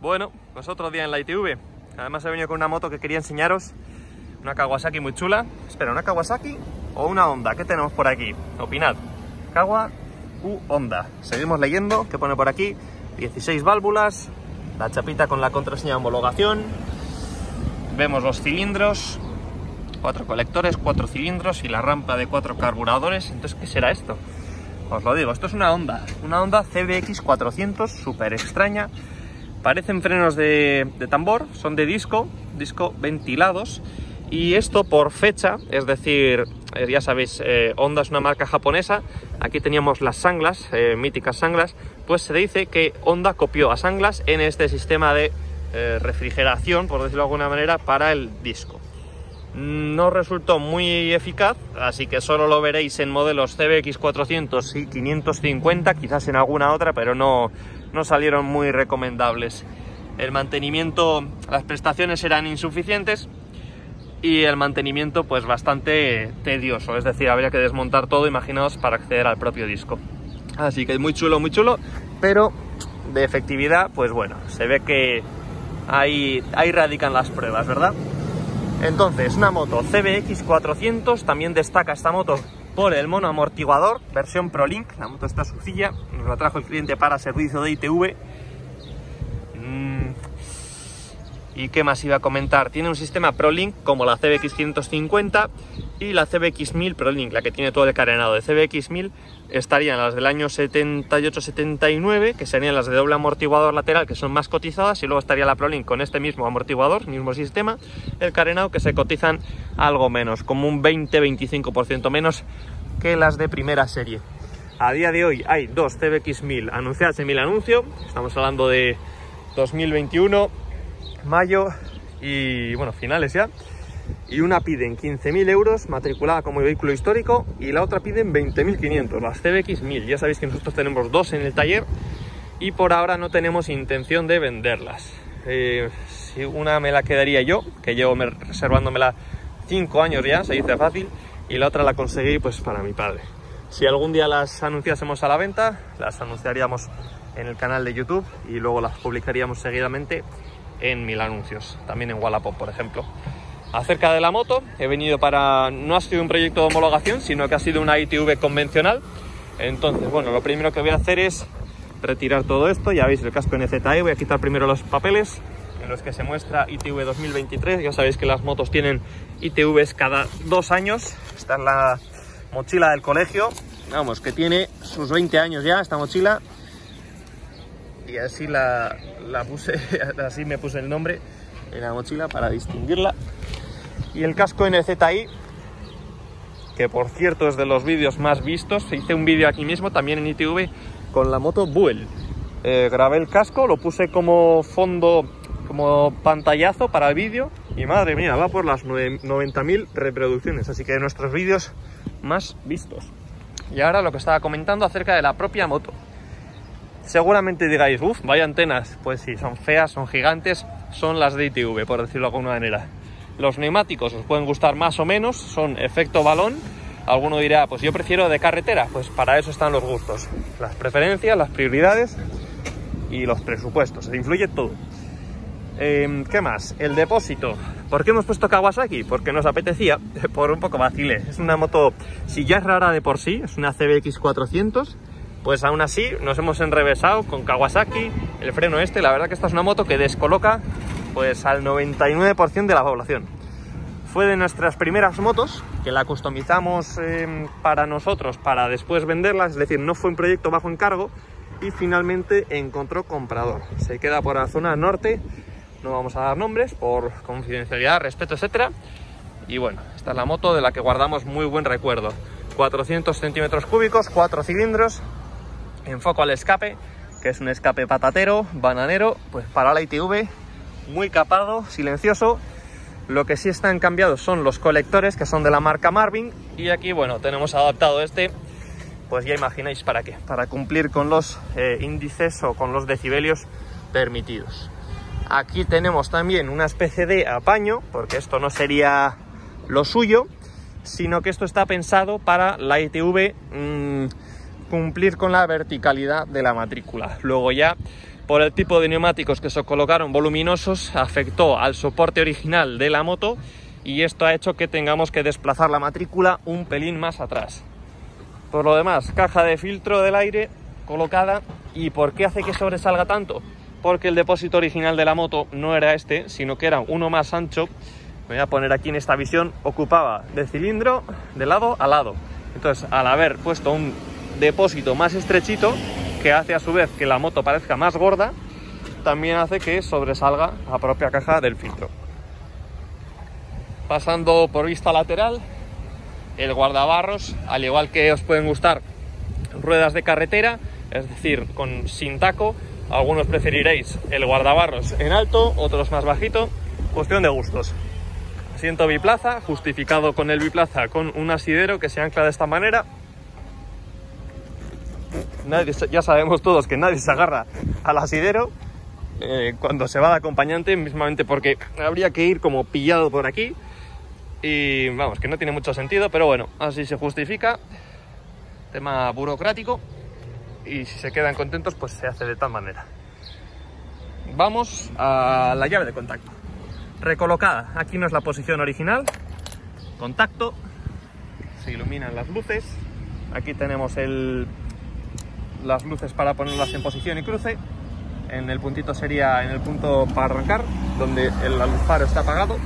Bueno, pues otro día en la ITV. Además he venido con una moto que quería enseñaros. Una Kawasaki muy chula. Espera, ¿una Kawasaki o una Honda? ¿Qué tenemos por aquí? Opinad. Kawa U Honda. Seguimos leyendo. ¿Qué pone por aquí? 16 válvulas. La chapita con la contraseña de homologación. Vemos los cilindros. Cuatro colectores, cuatro cilindros y la rampa de cuatro carburadores. Entonces, ¿qué será esto? Os lo digo, esto es una Honda. Una Honda CBX 400, súper extraña Parecen frenos de, tambor, son de disco, disco ventilados. Y esto por fecha, es decir, eh, ya sabéis, eh, Honda es una marca japonesa. Aquí teníamos las Sanglas, eh, míticas Sanglas. Pues se dice que Honda copió a Sanglas en este sistema de refrigeración, por decirlo de alguna manera, para el disco. No resultó muy eficaz, así que solo lo veréis en modelos CBX 400 y 550, quizás en alguna otra, pero no, no salieron muy recomendables. El mantenimiento, las prestaciones eran insuficientes y el mantenimiento pues bastante tedioso, es decir, habría que desmontar todo, imaginaos, para acceder al propio disco. Así que muy chulo, muy chulo, pero de efectividad, pues bueno, se ve que ahí, ahí radican las pruebas, ¿verdad? Entonces, una moto CBX 400, también destaca esta moto por el mono amortiguador, versión ProLink, la moto está sucilla, nos la trajo el cliente para servicio de ITV. Mm. ¿Y qué más iba a comentar? Tiene un sistema ProLink como la CBX 550 y la CBX 1000 ProLink, la que tiene todo el carenado de CBX 1000 estarían las del año 78-79, que serían las de doble amortiguador lateral, que son más cotizadas, y luego estaría la ProLink con este mismo amortiguador, mismo sistema, el carenado, que se cotizan algo menos, como un 20-25% menos que las de primera serie. A día de hoy hay dos CBX 1000 anunciadas en mil anuncio, estamos hablando de 2021, mayo y bueno, finales ya y una piden 15.000 euros matriculada como vehículo histórico y la otra piden 20.500, las CBX 1000. Ya sabéis que nosotros tenemos dos en el taller y por ahora no tenemos intención de venderlas. Eh, una me la quedaría yo, que llevo reservándomela 5 años ya, se dice fácil, y la otra la conseguí pues para mi padre. Si algún día las anunciásemos a la venta, las anunciaríamos en el canal de YouTube y luego las publicaríamos seguidamente en mil anuncios, también en Wallapop, por ejemplo. Acerca de la moto, he venido para... no ha sido un proyecto de homologación, sino que ha sido una ITV convencional. Entonces, bueno, lo primero que voy a hacer es retirar todo esto. Ya veis el casco NZE, voy a quitar primero los papeles en los que se muestra ITV 2023. Ya sabéis que las motos tienen ITVs cada dos años. Esta es la mochila del colegio. Vamos, que tiene sus 20 años ya esta mochila. Y así la, la puse, así me puse el nombre en la mochila para distinguirla y el casco NZI, que por cierto es de los vídeos más vistos. Hice un vídeo aquí mismo, también en ITV, con la moto Buell. Eh, grabé el casco, lo puse como fondo, como pantallazo para el vídeo y madre mía, va por las 90.000 reproducciones, así que de nuestros vídeos más vistos. Y ahora lo que estaba comentando acerca de la propia moto. Seguramente digáis, uff, vaya antenas. Pues sí, son feas, son gigantes, son las de ITV, por decirlo de alguna manera. Los neumáticos os pueden gustar más o menos, son efecto balón. Alguno dirá, pues yo prefiero de carretera. Pues para eso están los gustos. Las preferencias, las prioridades y los presupuestos. Se influye todo. Em, ¿Qué más? El depósito. ¿Por qué hemos puesto Kawasaki? Porque nos apetecía, por un poco vacile. Es una moto, si ya es rara de por sí, es una CBX 400, pues aún así nos hemos enrevesado con Kawasaki, el freno este. La verdad que esta es una moto que descoloca pues al 99% de la población. Fue de nuestras primeras motos que la customizamos em, para nosotros para después venderlas, es decir, no fue un proyecto bajo encargo y finalmente encontró comprador. Se queda por la zona norte, no vamos a dar nombres por confidencialidad, respeto, etcétera. Y bueno, esta es la moto de la que guardamos muy buen recuerdo. 400 centímetros cúbicos, 4 cilindros, enfoco al escape, que es un escape patatero, bananero, pues para la ITV muy capado, silencioso. Lo que sí están cambiados son los colectores, que son de la marca Marvin. Y aquí, bueno, tenemos adaptado este, pues ya imagináis para qué. Para cumplir con los eh, índices o con los decibelios permitidos. Aquí tenemos también una especie de apaño, porque esto no sería lo suyo, sino que esto está pensado para la ITV mmm, cumplir con la verticalidad de la matrícula. Luego ya por el tipo de neumáticos que se colocaron voluminosos, afectó al soporte original de la moto y esto ha hecho que tengamos que desplazar la matrícula un pelín más atrás. Por lo demás, caja de filtro del aire colocada y ¿por qué hace que sobresalga tanto? Porque el depósito original de la moto no era este, sino que era uno más ancho. Me voy a poner aquí en esta visión, ocupaba de cilindro de lado a lado. Entonces, al haber puesto un depósito más estrechito, que hace a su vez que la moto parezca más gorda, también hace que sobresalga la propia caja del filtro. Pasando por vista lateral, el guardabarros, al igual que os pueden gustar ruedas de carretera, es decir, con sin taco, algunos preferiréis el guardabarros en alto, otros más bajito, cuestión de gustos. Asiento biplaza, justificado con el biplaza con un asidero que se ancla de esta manera ya sabemos todos que nadie se agarra al asidero eh, cuando se va de acompañante, mismamente porque habría que ir como pillado por aquí. Y vamos, que no tiene mucho sentido, pero bueno, así se justifica. Tema burocrático. Y si se quedan contentos, pues se hace de tal manera. Vamos a la llave de contacto. Recolocada. Aquí no es la posición original. Contacto. Se iluminan las luces. Aquí tenemos el las luces para ponerlas en posición y cruce. En el puntito sería en el punto para arrancar, donde el faro está apagado.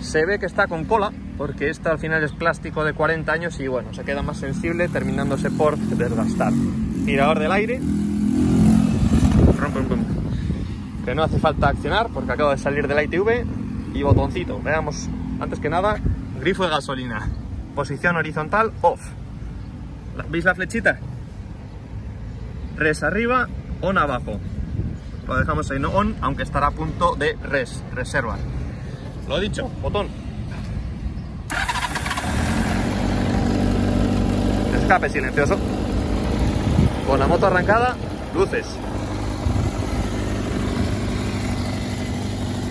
Se ve que está con cola, porque esta al final es plástico de 40 años y bueno, se queda más sensible terminándose por desgastar. Tirador del aire. Que no hace falta accionar porque acabo de salir del ITV. Y botoncito. Veamos, antes que nada, grifo de gasolina. Posición horizontal, off. ¿Veis la flechita? Res arriba, on abajo. Lo dejamos en on, aunque estará a punto de res, reserva. Lo dicho, botón. Escape silencioso. Con la moto arrancada, luces.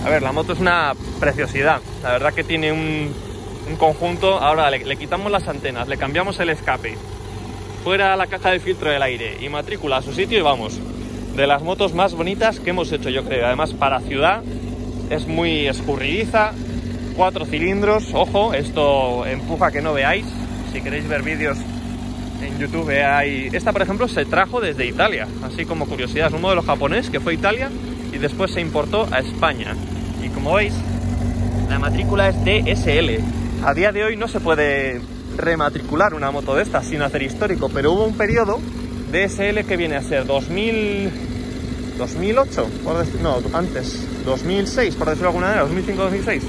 A ver, la moto es una preciosidad. La verdad que tiene un, conjunto. Ahora le quitamos las antenas, le cambiamos el escape, fuera la caja de filtro del aire y matrícula a su sitio y vamos. De las motos más bonitas que hemos hecho, yo creo. Además, para ciudad es muy escurridiza, cuatro cilindros. Ojo, esto empuja que no veáis. Si queréis ver vídeos en YouTube, hay. Esta, por ejemplo, se trajo desde Italia, así como curiosidad. Es un modelo japonés que fue a Italia y después se importó a España. Y como veis, la matrícula es DSL. A día de hoy no se puede rematricular una moto de estas sin hacer histórico, pero hubo un periodo DSL que viene a ser 2000, 2008, por decir, no, antes, 2006, por decirlo de alguna manera, 2005-2006.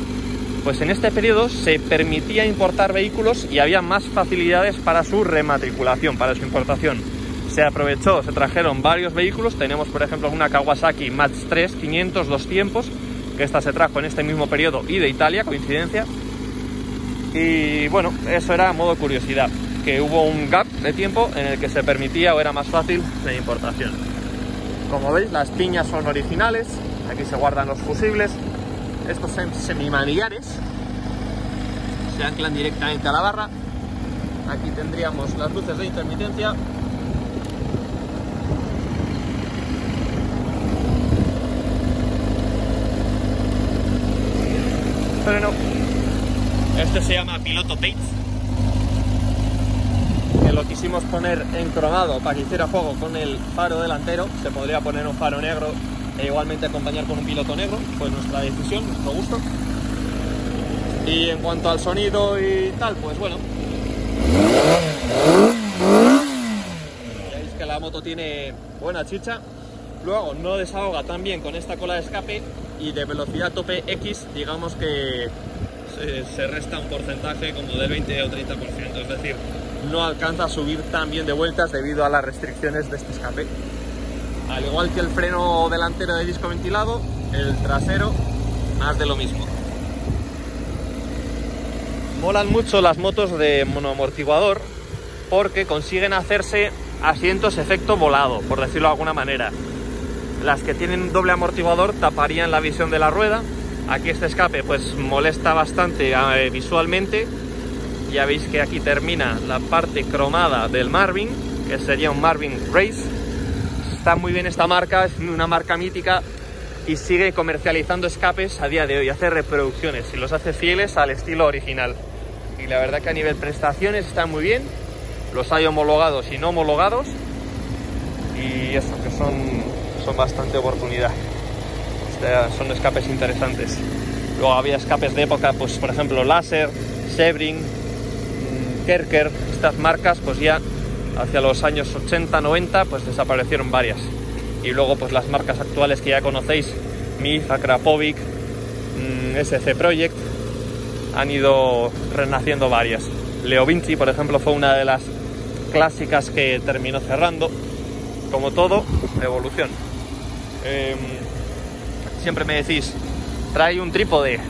Pues en este periodo se permitía importar vehículos y había más facilidades para su rematriculación, para su importación. Se aprovechó, se trajeron varios vehículos, tenemos por ejemplo una Kawasaki Match 3 500 dos tiempos, que esta se trajo en este mismo periodo y de Italia, coincidencia, y bueno, eso era modo curiosidad, que hubo un gap de tiempo en el que se permitía o era más fácil la importación. Como veis, las piñas son originales, aquí se guardan los fusibles, estos son semimanillares, se anclan directamente a la barra, aquí tendríamos las luces de intermitencia, pero no, este se llama Piloto Bates. Que lo quisimos poner en cromado para que hiciera fuego con el faro delantero. Se podría poner un faro negro e igualmente acompañar con un piloto negro. Fue nuestra decisión, nuestro gusto. Y en cuanto al sonido y tal, pues bueno. Veis que la moto tiene buena chicha. Luego no desahoga tan bien con esta cola de escape y de velocidad tope X, digamos que se resta un porcentaje como de 20 o 30%, es decir, no alcanza a subir tan bien de vueltas debido a las restricciones de este escape. Al igual que el freno delantero de disco ventilado, el trasero más de lo mismo. Molan mucho las motos de monoamortiguador porque consiguen hacerse asientos efecto volado, por decirlo de alguna manera. Las que tienen doble amortiguador taparían la visión de la rueda Aquí este escape pues molesta bastante eh, visualmente. Ya veis que aquí termina la parte cromada del Marvin, que sería un Marvin Race. está muy bien esta marca, es una marca mítica y sigue comercializando escapes a día de hoy, hace reproducciones y los hace fieles al estilo original. Y la verdad que a nivel prestaciones están muy bien, los hay homologados y no homologados y eso, que son, son bastante oportunidad. Este, son escapes interesantes. Luego había escapes de época, pues por ejemplo Laser, Sebring, mm, Kerker, estas marcas pues ya hacia los años 80, 90 pues desaparecieron varias. Y luego pues las marcas actuales que ya conocéis, MIF, Akrapovic, mm, SC Project, han ido renaciendo varias. Leo Vinci, por ejemplo, fue una de las clásicas que terminó cerrando. Como todo, evolución. Em, siempre me decís, trae un trípode,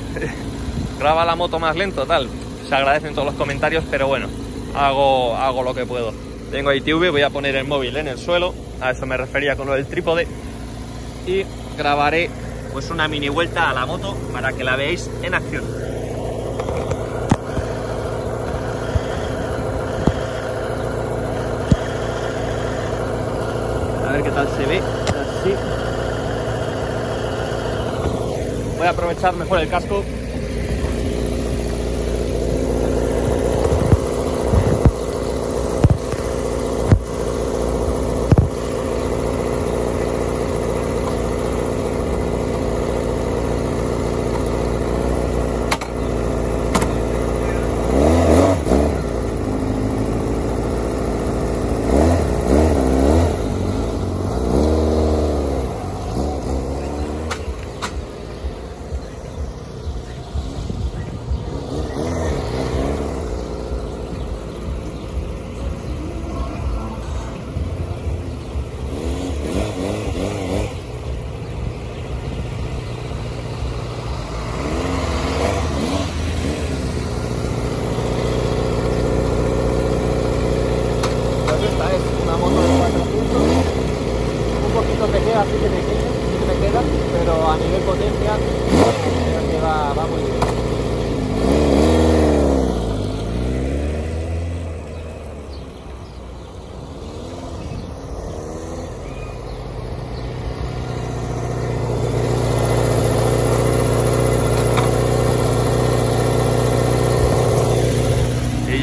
graba la moto más lento, tal. Se agradecen todos los comentarios, pero bueno, hago, hago lo que puedo. Tengo ITV, voy a poner el móvil en el suelo, a eso me refería con lo del trípode. Y grabaré pues una mini vuelta a la moto para que la veáis en acción. A ver qué tal se ve, así. Voy a aprovechar mejor el casco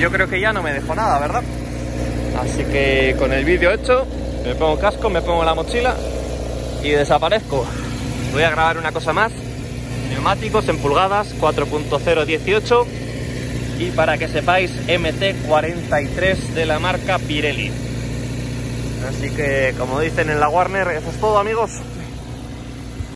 yo creo que ya no me dejo nada, ¿verdad? Así que con el vídeo hecho, me pongo casco, me pongo la mochila y desaparezco. Voy a grabar una cosa más. Neumáticos en pulgadas 4.018 y para que sepáis MT43 de la marca Pirelli. Así que como dicen en la Warner, eso es todo amigos.